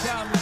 he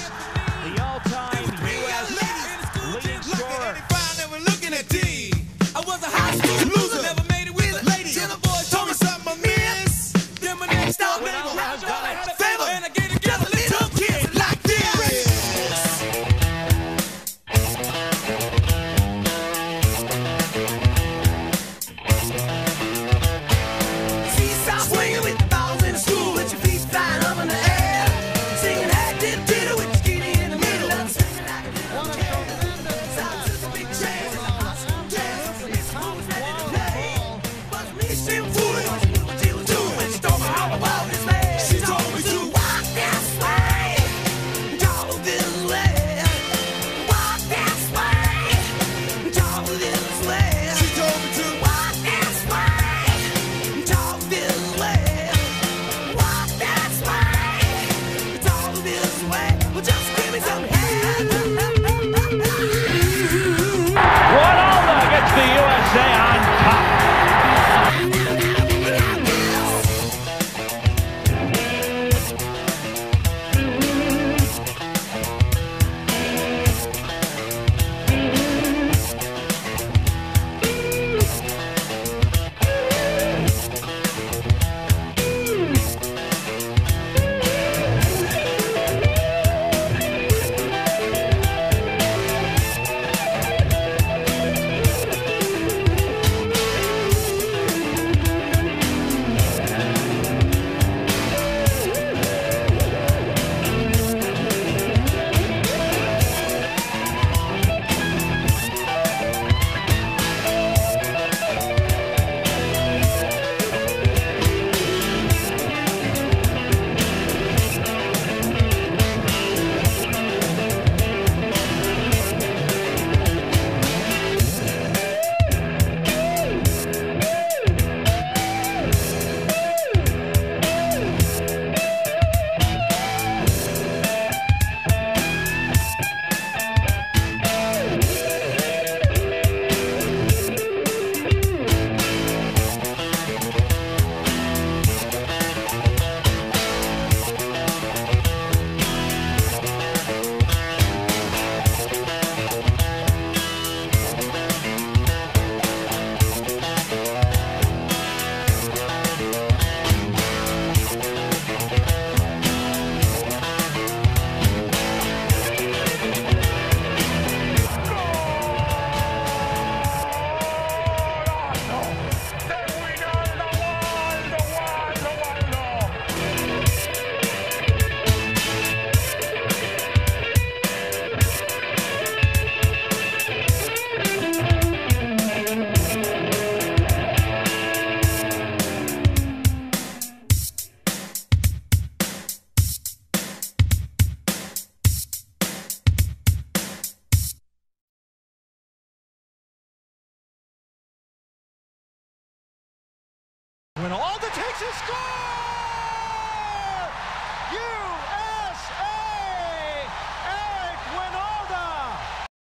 When all it score!